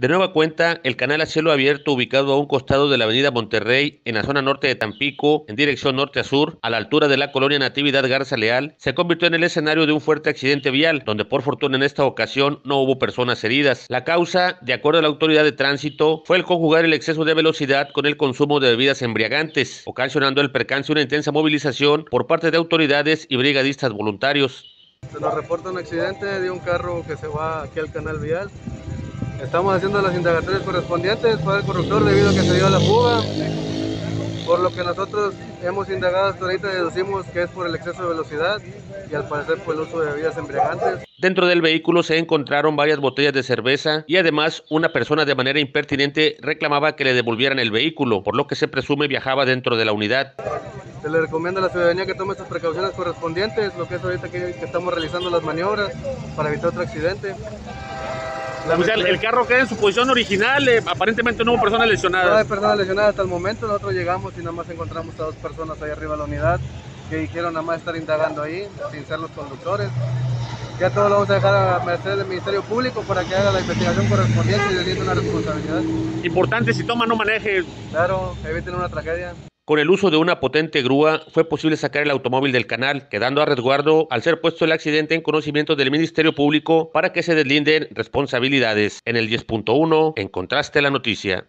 De nueva cuenta, el canal a cielo abierto ubicado a un costado de la avenida Monterrey, en la zona norte de Tampico, en dirección norte a sur, a la altura de la colonia Natividad Garza Leal, se convirtió en el escenario de un fuerte accidente vial, donde por fortuna en esta ocasión no hubo personas heridas. La causa, de acuerdo a la autoridad de tránsito, fue el conjugar el exceso de velocidad con el consumo de bebidas embriagantes, ocasionando el percance una intensa movilización por parte de autoridades y brigadistas voluntarios. Se nos reporta un accidente de un carro que se va aquí al canal vial Estamos haciendo las indagatorias correspondientes para el corruptor debido a que se dio la fuga. Por lo que nosotros hemos indagado hasta ahorita deducimos que es por el exceso de velocidad y al parecer por el uso de bebidas embriagantes. Dentro del vehículo se encontraron varias botellas de cerveza y además una persona de manera impertinente reclamaba que le devolvieran el vehículo, por lo que se presume viajaba dentro de la unidad. Se le recomienda a la ciudadanía que tome sus precauciones correspondientes, lo que es ahorita que, que estamos realizando las maniobras para evitar otro accidente. O sea, el carro queda en su posición original, eh, aparentemente no hubo personas lesionadas. No hay personas lesionadas hasta el momento, nosotros llegamos y nada más encontramos a dos personas ahí arriba de la unidad que dijeron nada más estar indagando ahí, sin ser los conductores. Ya todo lo vamos a dejar a merced del Ministerio Público para que haga la investigación correspondiente y le una responsabilidad. Importante, si toma no maneje. Claro, eviten una tragedia. Con el uso de una potente grúa fue posible sacar el automóvil del canal, quedando a resguardo al ser puesto el accidente en conocimiento del Ministerio Público para que se deslinden responsabilidades. En el 10.1 encontraste la noticia.